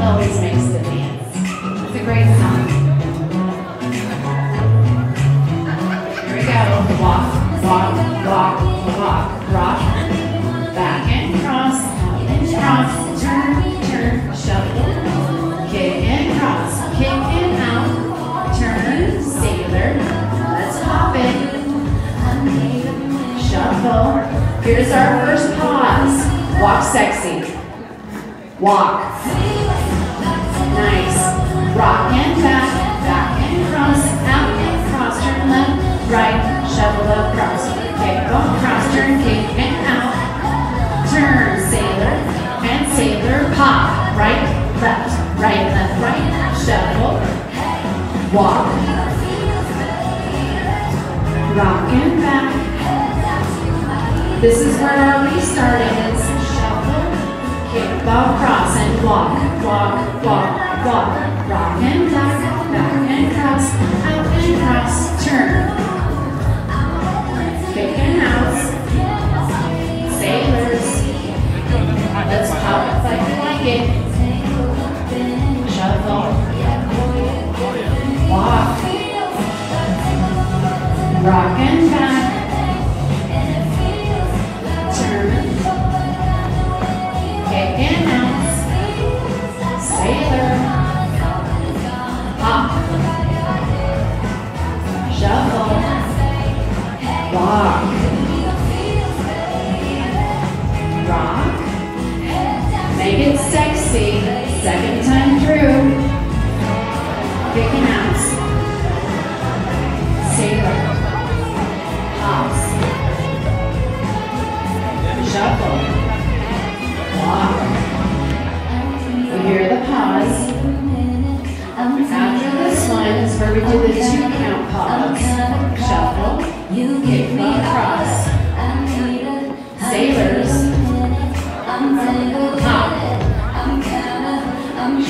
always makes the dance. It's a great song. Here we go. Walk, walk, walk, walk, rock. Back and cross, and cross, turn, turn, shuffle. Kick and cross, kick and out, turn, sailor. Let's hop it. Shuffle. Here's our first pause. Walk sexy. Walk. Rock and back, back and cross, out and cross, turn left, right, shuffle across. Kick, go, cross, turn, kick and out. Turn, sailor, and sailor, pop. Right, left, right, left, right, shuffle. Walk. Rock and back. This is where our restart is. Shuffle, kick, ball, cross, and walk, walk, walk, walk. Rock and back, back and cross, and cross, turn. Kick and out. Sailors. Let's. Shuffle. Walk. Rock and back. Walk. Rock. Make it sexy. Second time through. Kicking out. Sailor. Hops. Shuffle. After this one is where we do the two count pause.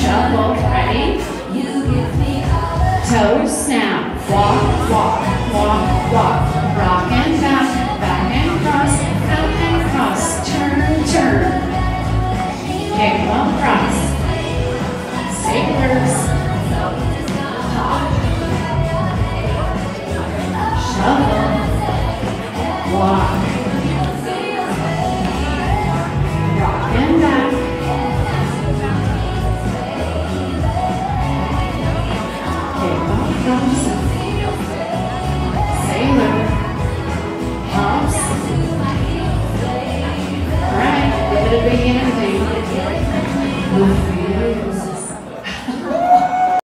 Shuffle. Ready? Toe snap. Walk, walk, walk, walk. Rock and back, back and cross, out and cross. Turn, turn. Kick cross.